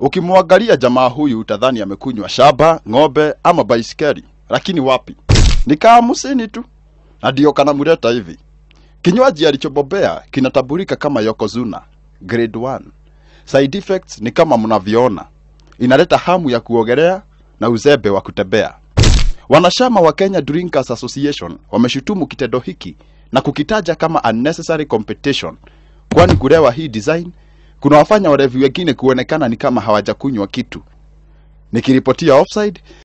Ukimwangalia jamaa huyu utadhani amekunywa shaba, ng'ombe ama baiskeli, lakini wapi, ni kaamusini tu, na ndio kanamuleta hivi. Kinywaji alichobobea kinatambulika kama Yokozuna grade 1. Side effects ni kama mnavyoona, inaleta hamu ya kuogelea na uzembe wa kutembea. Wanachama wa Kenya Drinkers Association wameshutumu kitendo hiki na kukitaja kama unnecessary competition, kwani kulewa hii design kunawafanya walevi wengine kuonekana ni kama hawajakunywa kitu. Nikiripotia Offside,